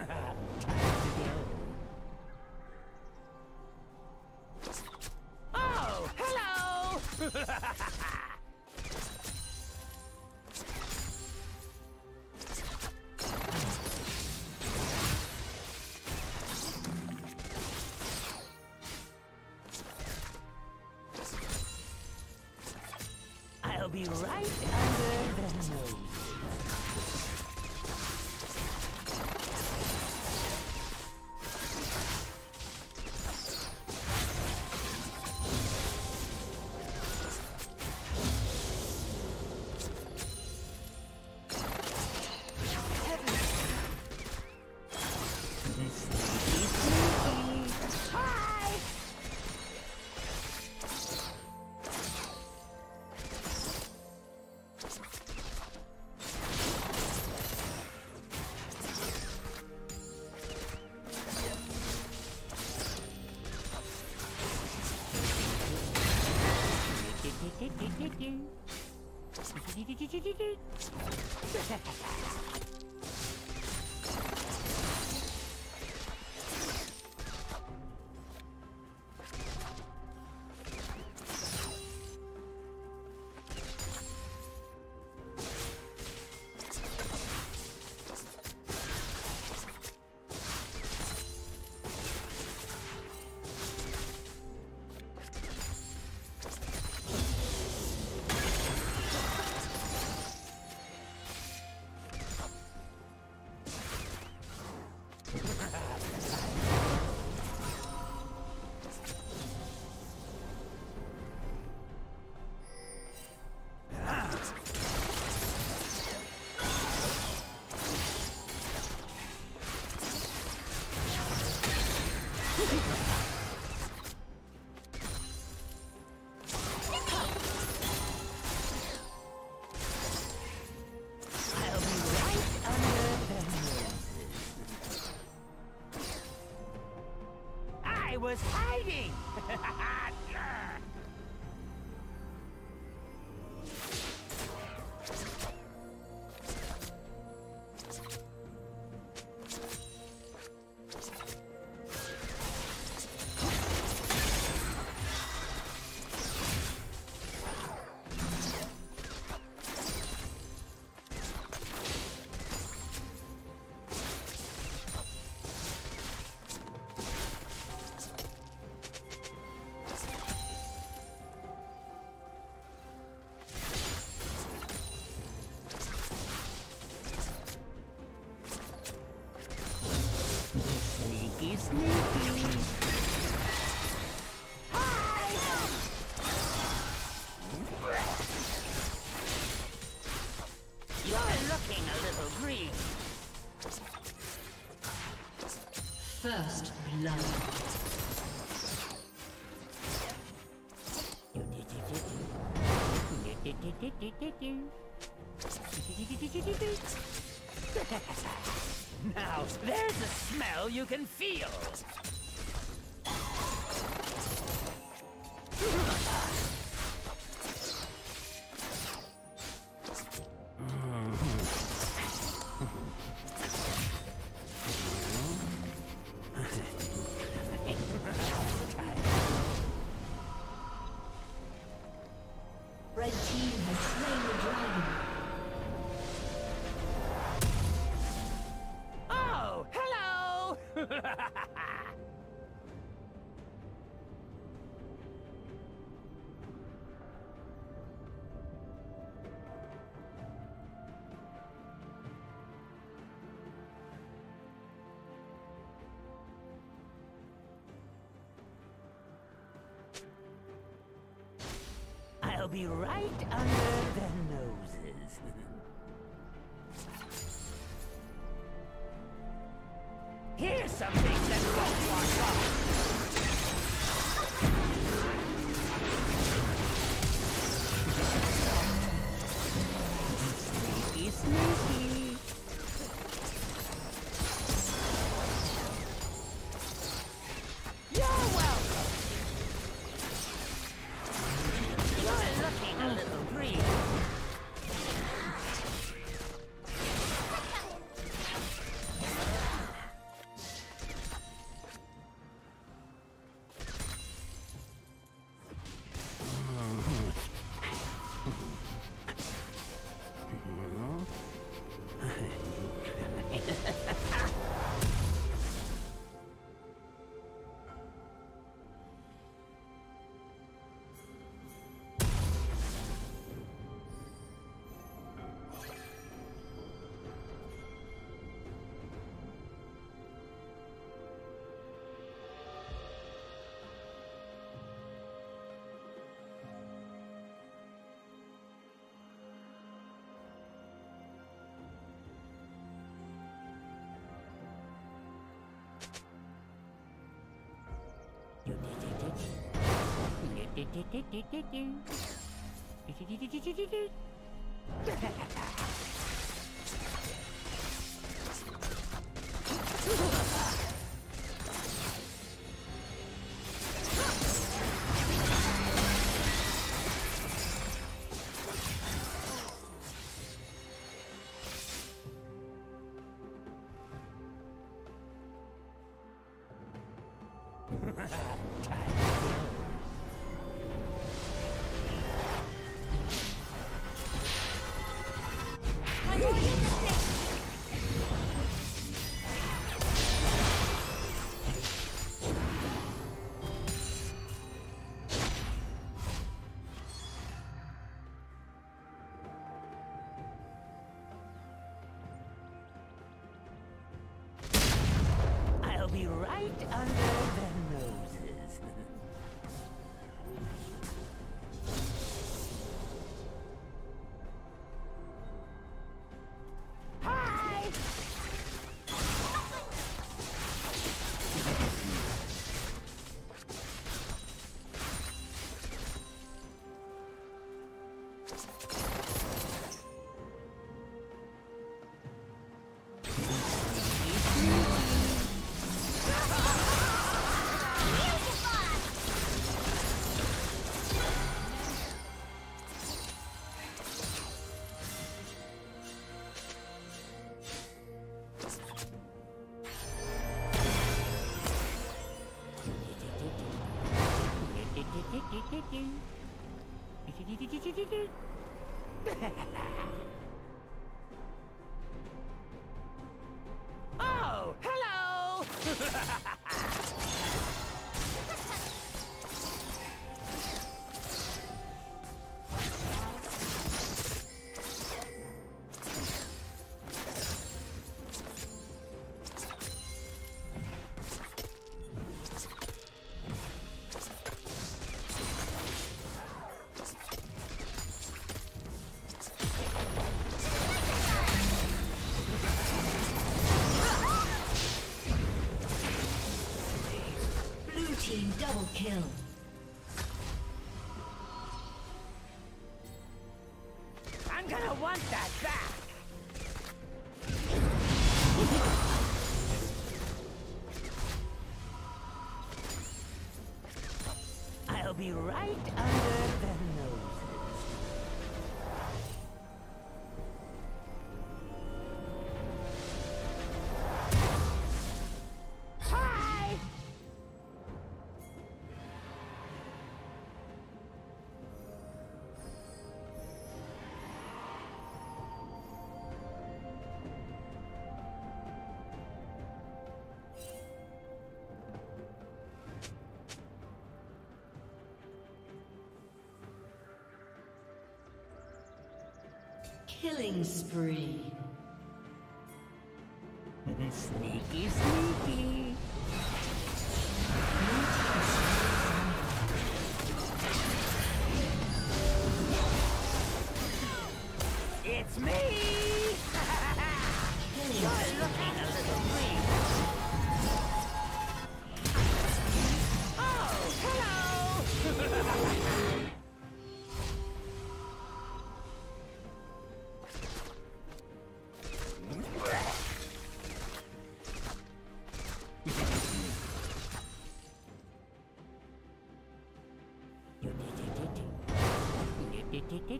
Oh, hello! Do-do-do-do! Was hiding! First blood. Now, there's a smell you can feel. Be right under their noses. Here's something that won't wash off. I'll be right under their noses. Hi! Oh, hello! Blue team double kill. Killing spree. Mm-hmm. Sneaky, sneaky.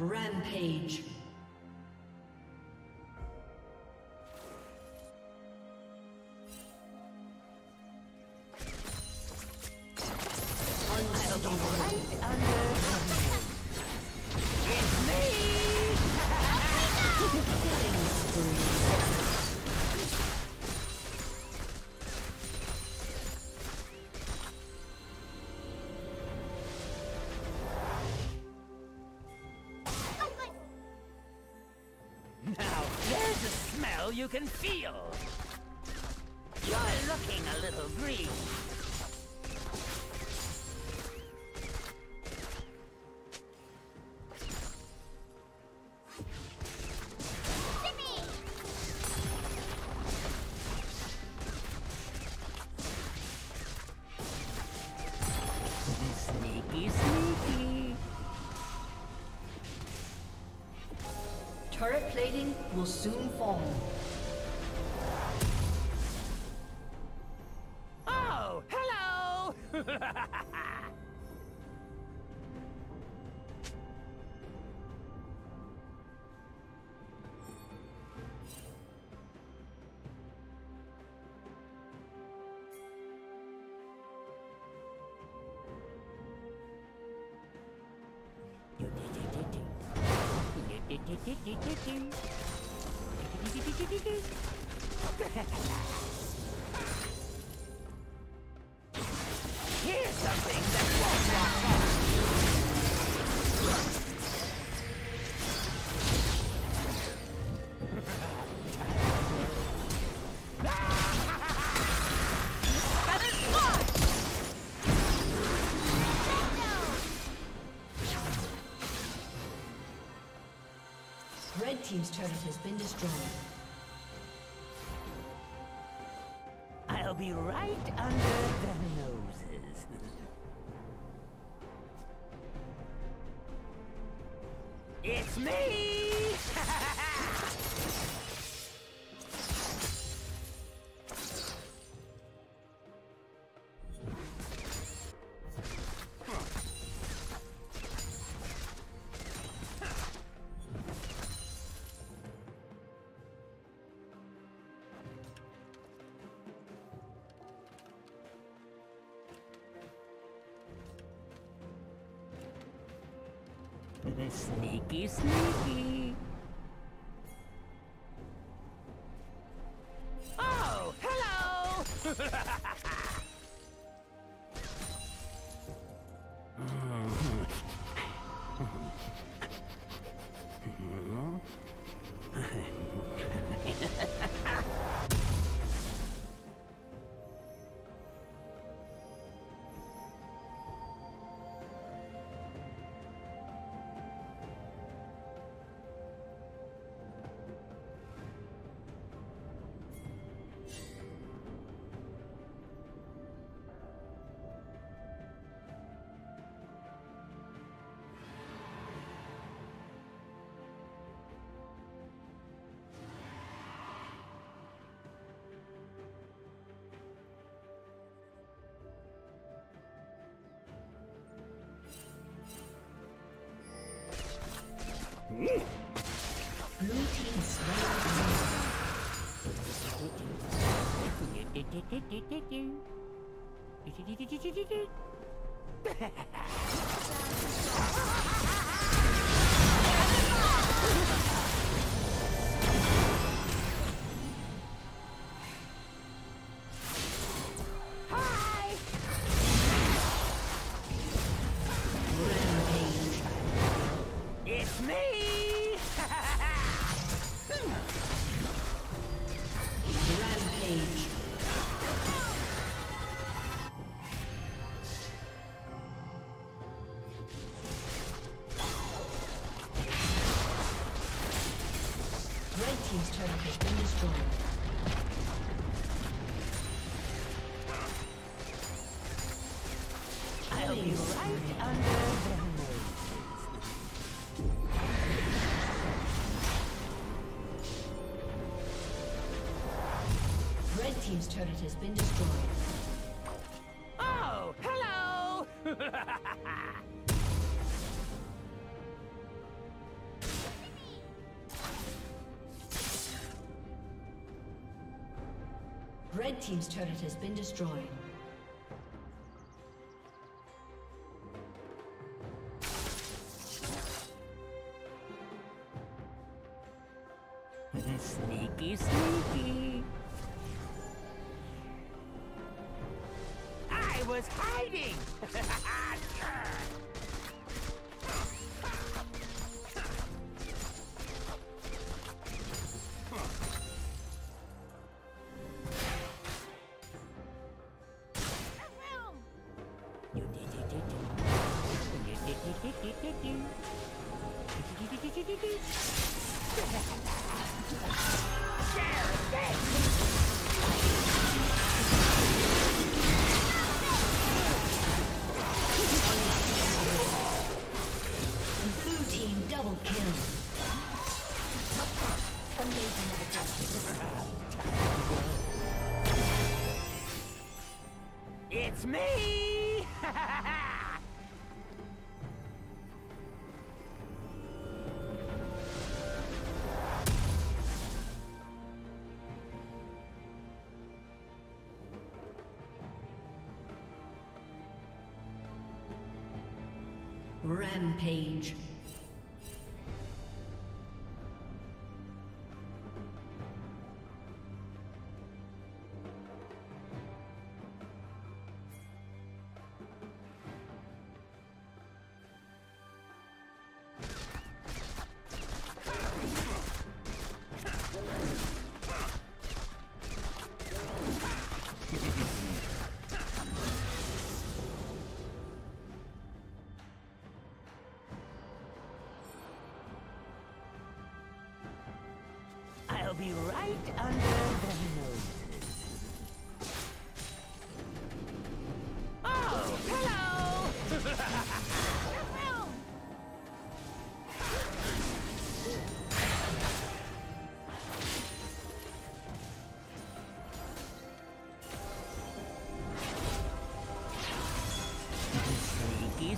Rampage. You can feel. You're looking a little green. Ding ding ding ding ding Team's turret has been destroyed. I'll be right under the noses. It's me! Sneaky, sneaky. Oh, hello! Rampage. Has been destroyed. Oh, hello! Red Team's turret has been destroyed. It's me! Rampage.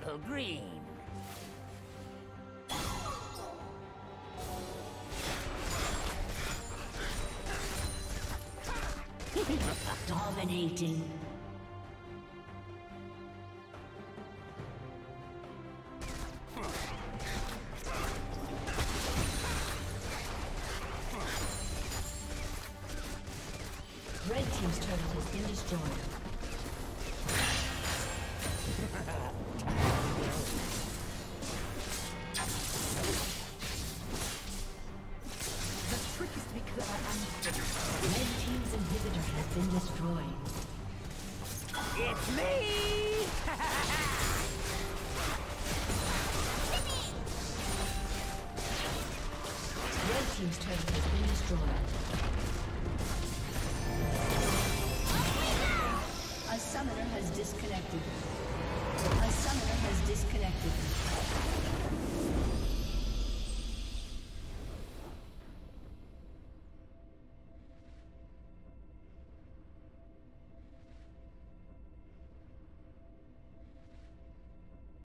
Little green. Dominating. Has been destroyed. It's me! Red team's turret has been destroyed. A summoner has disconnected. A summoner has disconnected.